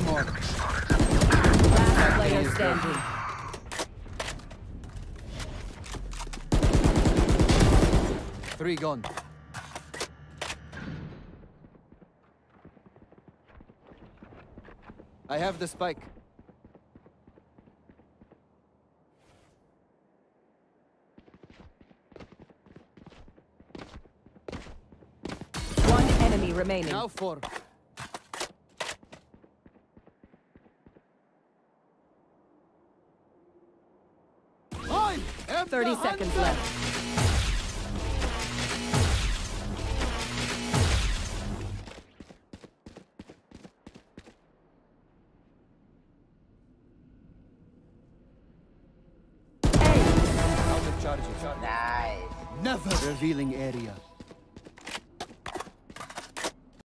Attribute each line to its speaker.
Speaker 1: more.
Speaker 2: Last player standing.
Speaker 1: Three gone. I have the spike.
Speaker 2: One enemy remaining.
Speaker 1: Now four. I am
Speaker 2: 30 seconds
Speaker 1: hunter!
Speaker 2: left.
Speaker 1: Out of charges.
Speaker 3: Nice.
Speaker 1: Never revealing area.